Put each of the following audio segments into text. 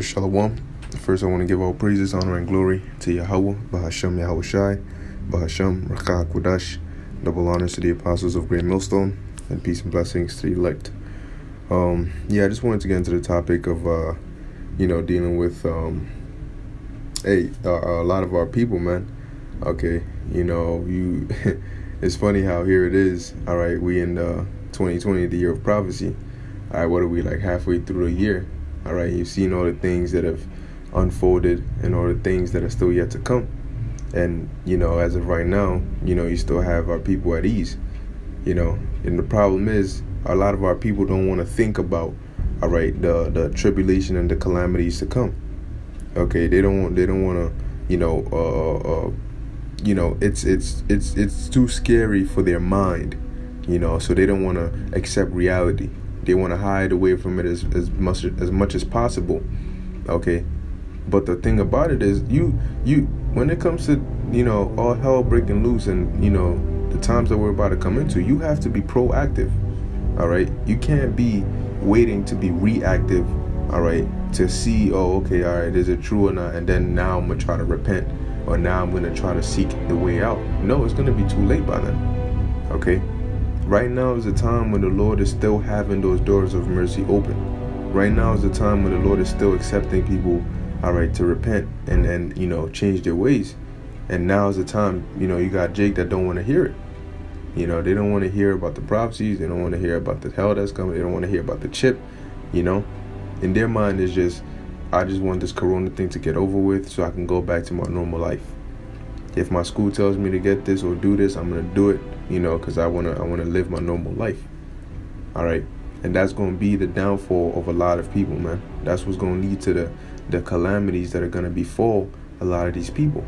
Shalom. First, I want to give all praises, honor, and glory to Yahweh, Bahasham Yahweh Shai, Bahasham Rakah Kudash. Double honors to the apostles of Great Millstone, and peace and blessings to the elect. Um, yeah, I just wanted to get into the topic of, uh, you know, dealing with, um, hey, uh, a lot of our people, man. Okay, you know, you. it's funny how here it is. All right, we in uh, 2020, the year of prophecy. All right, what are we like halfway through the year? All right, you've seen all the things that have unfolded and all the things that are still yet to come. And, you know, as of right now, you know, you still have our people at ease. You know, and the problem is a lot of our people don't want to think about, all right, the the tribulation and the calamities to come. Okay, they don't want they don't want to, you know, uh, uh, you know, it's it's it's it's too scary for their mind, you know, so they don't want to accept reality. They want to hide away from it as, as much as much as possible. Okay. But the thing about it is you you when it comes to, you know, all hell breaking loose and, you know, the times that we're about to come into, you have to be proactive. All right? You can't be waiting to be reactive, all right, to see, oh, okay, all right, is it true or not? And then now I'm to try to repent or now I'm to try to seek the way out. No, it's to be too late by then. Okay? Right now is the time when the Lord is still having those doors of mercy open. Right now is the time when the Lord is still accepting people, all right, to repent and and you know change their ways. And now is the time, you know, you got Jake that don't want to hear it. You know, they don't want to hear about the prophecies. They don't want to hear about the hell that's coming. They don't want to hear about the chip. You know, in their mind is just, I just want this Corona thing to get over with so I can go back to my normal life. If my school tells me to get this or do this, I'm gonna do it you know, because I wanna I wanna live my normal life. All right, and that's gonna be the downfall of a lot of people, man. That's what's gonna lead to the the calamities that are gonna befall a lot of these people.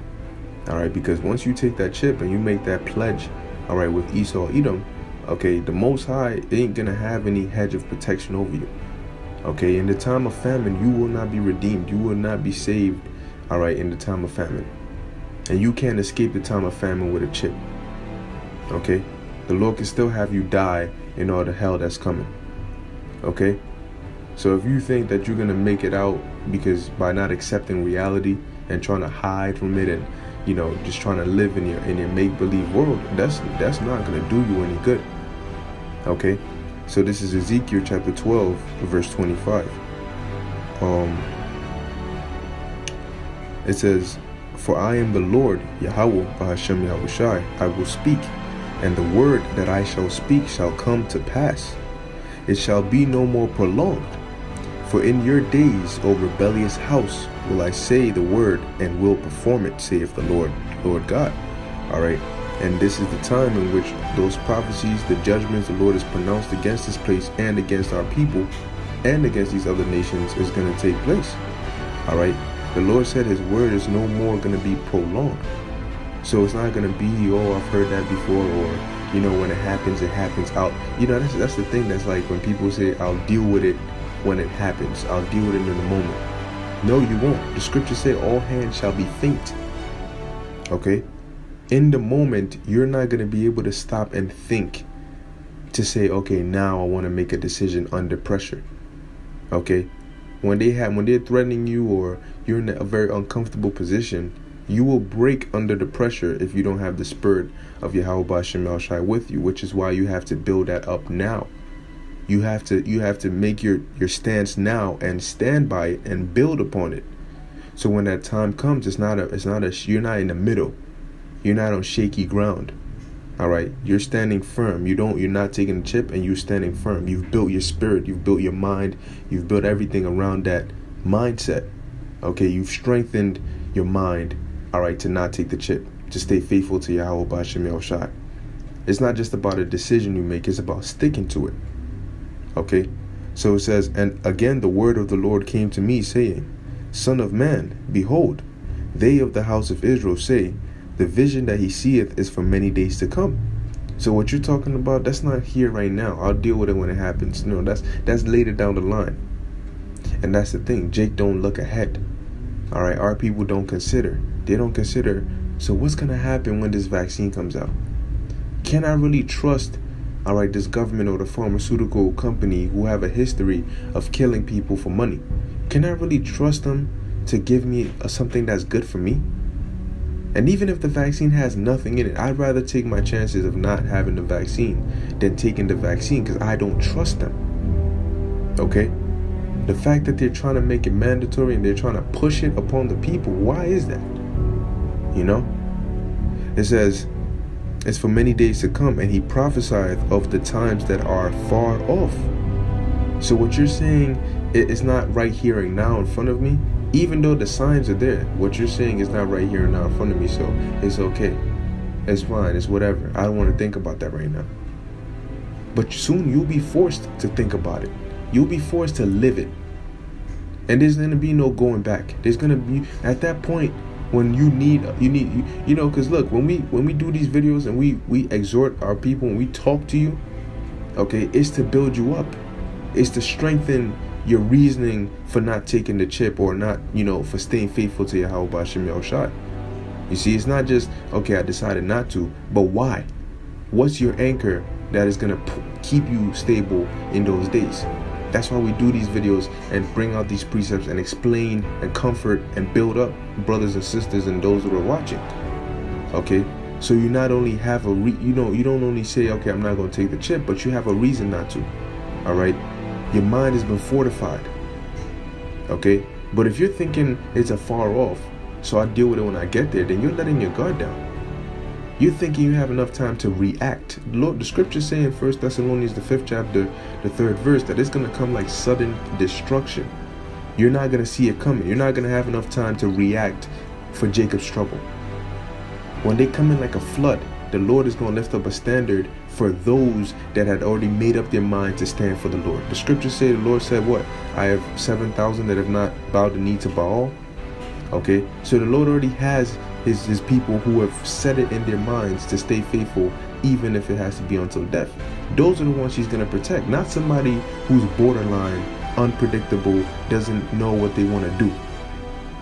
All right, because once you take that chip and you make that pledge, all right, with Esau Edom, okay, the Most High ain't gonna have any hedge of protection over you. Okay, in the time of famine, you will not be redeemed. You will not be saved. All right, in the time of famine, and you can't escape the time of famine with a chip. Okay? The Lord can still have you die in all the hell that's coming. Okay? So if you think that you're gonna make it out because by not accepting reality and trying to hide from it and you know just trying to live in your in your make believe world, that's that's not gonna do you any good. Okay? So this is Ezekiel chapter 12, verse 25. Um it says, For I am the Lord, Yahweh, Bahashem Yahushai, I will speak and the word that I shall speak shall come to pass. It shall be no more prolonged. For in your days, O rebellious house, will I say the word and will perform it, saith the Lord, Lord God. All right. And this is the time in which those prophecies, the judgments the Lord has pronounced against this place and against our people and against these other nations is going to take place. All right. The Lord said his word is no more going to be prolonged. So it's not gonna be, oh, I've heard that before, or you know, when it happens, it happens out. You know, that's that's the thing. That's like when people say, "I'll deal with it when it happens. I'll deal with it in the moment." No, you won't. The scripture said, "All hands shall be faint." Okay, in the moment, you're not gonna be able to stop and think to say, "Okay, now I want to make a decision under pressure." Okay, when they have when they're threatening you or you're in a very uncomfortable position you will break under the pressure if you don't have the spirit of Yahweh Shemel Shai with you, which is why you have to build that up now. You have to you have to make your your stance now and stand by it and build upon it. So when that time comes, it's not a it's not a you're not in the middle. You're not on shaky ground. All right, you're standing firm. You don't. You're not taking a chip, and you're standing firm. You've built your spirit. You've built your mind. You've built everything around that mindset. Okay, you've strengthened your mind all right, to not take the chip, to stay faithful to Yahweh Bashim Shai. It's not just about a decision you make, it's about sticking to it. Okay? So it says, And again the word of the Lord came to me, saying, Son of man, behold, they of the house of Israel say, The vision that he seeth is for many days to come. So what you're talking about, that's not here right now. I'll deal with it when it happens. No, that's that's later down the line. And that's the thing. Jake don't look ahead. All right, our people don't consider. They don't consider. So what's gonna happen when this vaccine comes out? Can I really trust? All right, this government or the pharmaceutical company who have a history of killing people for money. can I really trust them to give me something that's good for me? And even if the vaccine has nothing in it, I'd rather take my chances of not having the vaccine than taking the vaccine because I don't trust them. Okay? The fact that they're trying to make it mandatory and they're trying to push it upon the people, why is that? You know? It says, It's for many days to come, and he prophesied of the times that are far off. So what you're saying is not right here and now in front of me, even though the signs are there. What you're saying is not right here and now in front of me, so it's okay. It's fine, it's whatever. I don't want to think about that right now. But soon you'll be forced to think about it. You'll be forced to live it. And there's gonna be no going back. There's gonna be at that point when you need you need you, you know because look when we when we do these videos and we we exhort our people and we talk to you okay it's to build you up it's to strengthen your reasoning for not taking the chip or not you know for staying faithful to Yahweh Bashim Yahushai you see it's not just okay I decided not to but why what's your anchor that is gonna p- keep you stable in those days that's why we do these videos and bring out these precepts and explain and comfort and build up brothers and sisters and those that are watching. Okay? So you not only have a re- you know you don't only say okay I'm not going to take the chip but you have a reason not to. All right? Your mind has been fortified. Okay? But if you're thinking it's a far off, so I deal with it when I get there, then you're letting your guard down. You're thinking you have enough time to react. Lord, the scriptures say in First Thessalonians, the fifth chapter, the third verse, that it's going to come like sudden destruction. You're not going to see it coming. You're not going to have enough time to react for Jacob's trouble. When they come in like a flood, the Lord is going to lift up a standard for those that had already made up their mind to stand for the Lord. The scriptures say the Lord said, What? I have 7,000 that have not bowed the knee to Baal. Okay, so the Lord already has his, his people who have set it in their minds to stay faithful even if it has to be until death. Those are the ones he's going to protect, not somebody who's borderline, unpredictable, doesn't know what they want to do.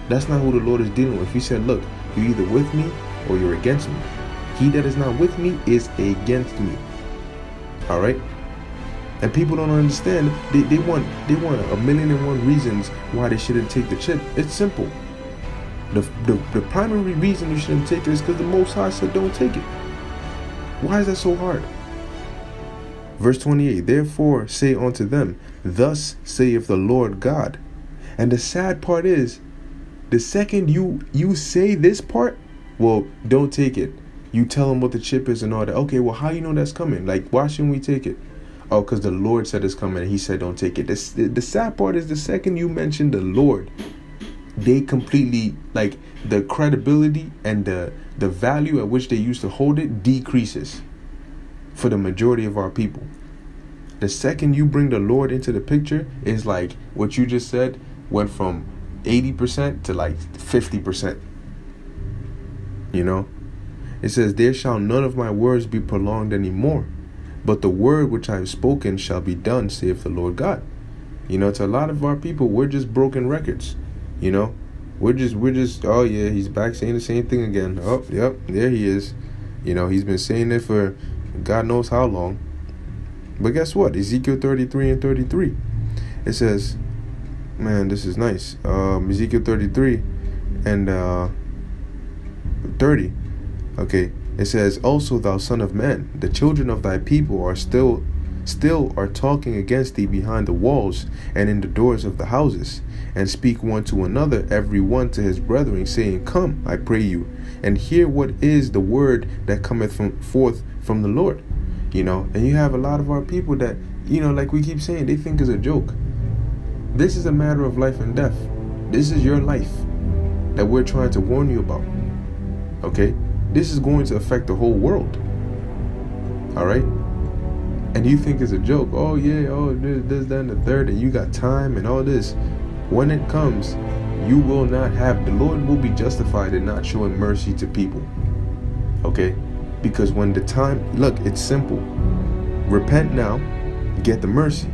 That's not who the Lord is dealing with. He said, Look, you're either with me or you're against me. He that is not with me is against me. All right? And people don't understand. They, they want they want a million and one reasons why they shouldn't take the chip. It's simple. The, the, the primary reason you shouldn't take it is because the Most High said don't take it. Why is that so hard? Verse 28 Therefore say unto them, Thus saith the Lord God. And the sad part is, the second you you say this part, well, don't take it. You tell them what the chip is and all that. Okay, well, how you know that's coming? Like, why shouldn't we take it? Oh, because the Lord said it's coming and He said don't take it. The, the sad part is the second you mention the Lord, they completely like the credibility and the the value at which they used to hold it decreases for the majority of our people. The second you bring the Lord into the picture, is like what you just said went from 80% to like 50%. You know? It says, There shall none of my words be prolonged any more, but the word which I have spoken shall be done, saith the Lord God. You know, to a lot of our people, we're just broken records. You know, we're just we're just oh yeah, he's back saying the same thing again. Oh yep, there he is. You know, he's been saying it for God knows how long. But guess what? Ezekiel 33 and 33. It says, man, this is nice. Um, Ezekiel 33 and uh, 30. Okay. It says, Also thou son of man, the children of thy people are still still are talking against thee behind the walls and in the doors of the houses, and speak one to another, every one to his brethren, saying, Come, I pray you, and hear what is the word that cometh from forth from the Lord. You know, and you have a lot of our people that, you know, like we keep saying, they think is a joke. This is a matter of life and death. This is your life that we're trying to warn you about. Okay? This is going to affect the whole world. All right? and you think it's a joke, oh yeah, oh this, this, that, and the third, and you got time and all this. When it comes, you will not have the Lord will be justified in not showing mercy to people. Okay? Because when the time look, it's simple. Repent now, get the mercy.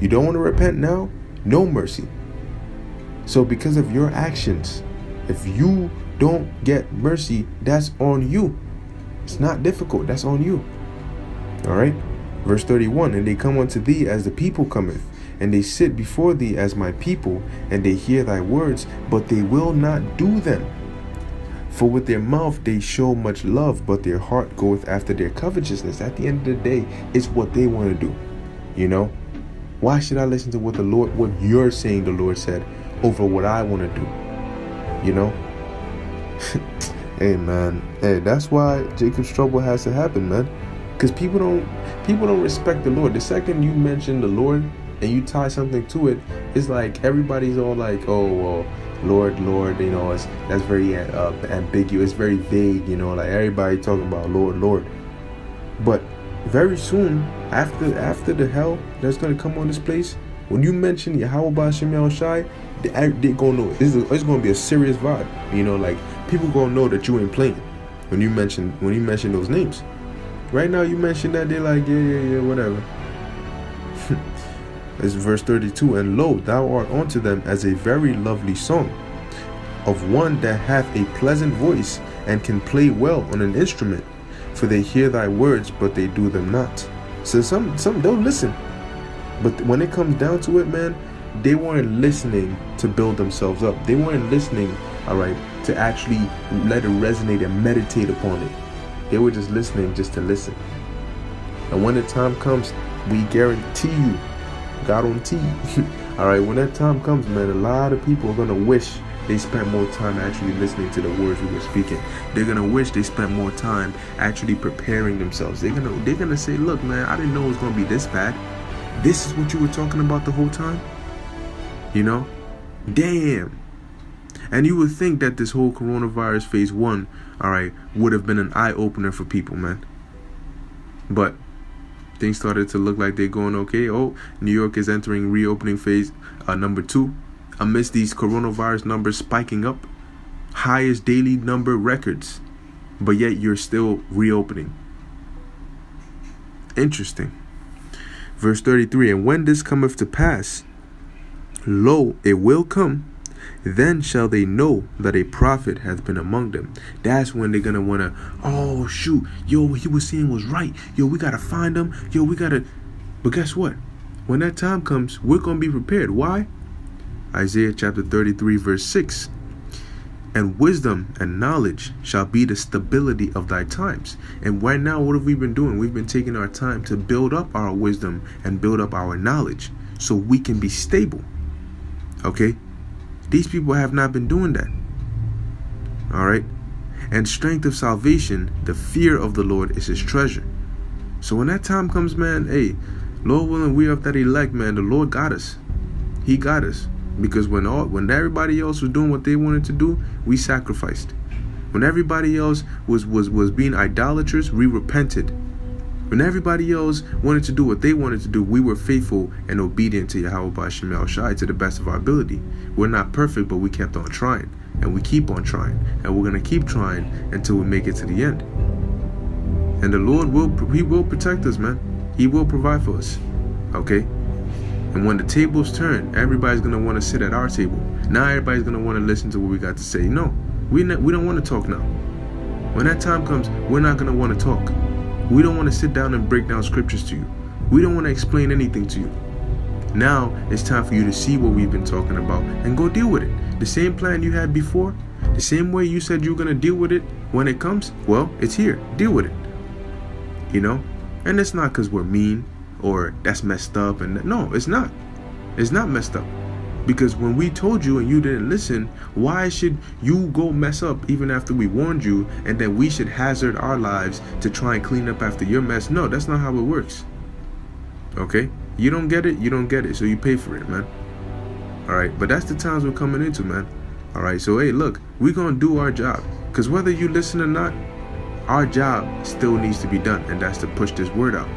You don't want to repent now, no mercy. So because of your actions, if you don't get mercy, that's on you. It's not difficult, that's on you. All right? Verse 31 And they come unto thee as the people cometh, and they sit before thee as my people, and they hear thy words, but they will not do them. For with their mouth they show much love, but their heart goeth after their covetousness. At the end of the day, it's what they want to do. You know? Why should I listen to what the Lord, what you're saying the Lord said, over what I want to do? You know? hey man, hey, that's why Jacob's trouble has to happen, man. Because people don't people don't respect the Lord. The second you mention the Lord and you tie something to it, it's like everybody's all like, oh well Lord, Lord, you know, it's, that's very uh, ambiguous, very vague, you know, like everybody talking about Lord, Lord. But very soon, after after the hell that's gonna come on this place, when you mention Yahweh Shem Shai, they, they gonna know it's, it's gonna be a serious vibe. You know, like people gonna know that you ain't playing when you mention when you mention those names. Right now, you mention that they're like, yeah, yeah, yeah, whatever. It's verse 32 And lo, thou art unto them as a very lovely song, of one that hath a pleasant voice and can play well on an instrument. For they hear thy words, but they do them not. So some some they'll listen. But when it comes down to it, man, they weren't listening to build themselves up. They weren't listening, all right, to actually let it resonate and meditate upon it. They were just listening just to listen. And when the time comes, we guarantee you got on T. All right, when that time comes, man, a lot of people are gonna wish they spent more time actually listening to the words we were speaking. They're gonna wish they spent more time actually preparing themselves. They're gonna they're gonna say, look, man, I didn't know it was gonna be this bad. This is what you were talking about the whole time. You know, damn. And you would think that this whole coronavirus phase one, all right, would have been an eye opener for people, man. But things started to look like they're going okay. Oh, New York is entering reopening phase uh, number two. Amidst these coronavirus numbers spiking up, highest daily number records, but yet you're still reopening. Interesting. Verse 33 And when this cometh to pass, lo, it will come then shall they know that a prophet hath been among them. That's when they're gonna wanna, oh shoot, yo, what he was saying was right. Yo, we gotta find him. Yo, we gotta. But guess what? When that time comes, we're gonna be prepared. Why? Isaiah chapter 33, verse 6. And wisdom and knowledge shall be the stability of thy times. And right now, what have we been doing? We've been taking our time to build up our wisdom and build up our knowledge so we can be stable. Okay? These people have not been doing that. All right? And strength of salvation, the fear of the Lord is his treasure. So when that time comes, man, hey, Lord willing, we of that elect, man, the Lord got us. He got us. Because when all when everybody else was doing what they wanted to do, we sacrificed. When everybody else was was was being idolaters, we repented. When everybody else wanted to do what they wanted to do, we were faithful and obedient to Yahweh Shemel Shai to the best of our ability. We're not perfect, but we kept on trying. And we keep on trying. And we're going to keep trying until we make it to the end. And the Lord will, He will protect us, man. He will provide for us. Okay? And when the tables turn, everybody's going to want to sit at our table. Now everybody's going to want to listen to what we got to say. No, we, we don't want to talk now. When that time comes, we're not going to want to talk. We don't want to sit down and break down scriptures to you. We don't want to explain anything to you. Now it's time for you to see what we've been talking about and go deal with it. The same plan you had before, the same way you said you are going to deal with it when it comes, well, it's here. Deal with it. You know? And it's not because we're mean or that's messed up. And no, it's not. It's not messed up. Because when we told you and you didn't listen, why should you go mess up even after we warned you and then we should hazard our lives to try and clean up after your mess? No, that's not how it works. Okay? You don't get it, you don't get it. So you pay for it, man. All right? But that's the times we're coming into, man. All right? So, hey, look, we're going to do our job. Because whether you listen or not, our job still needs to be done. And that's to push this word out.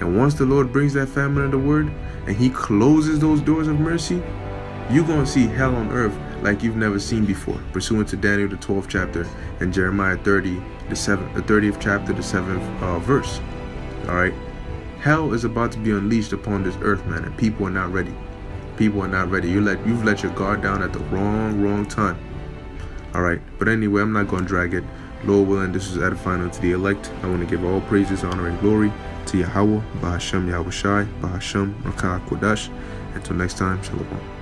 And once the Lord brings that famine of the word and he closes those doors of mercy, you're going to see hell on earth like you've never seen before, pursuant to Daniel the 12th chapter and Jeremiah 30, the 7th, the 30th chapter, the 7th uh, verse. All right, hell is about to be unleashed upon this earth, man, and people are not ready. People are not ready. You let you've let your guard down at the wrong, wrong time. All right, but anyway, I'm not going to drag it. Lord willing, this is edifying unto the elect. I want to give all praises, honor, and glory to Yahweh, Bahashem Yahweh Shai, Bahashem Rakah Kodash Until next time, shalom.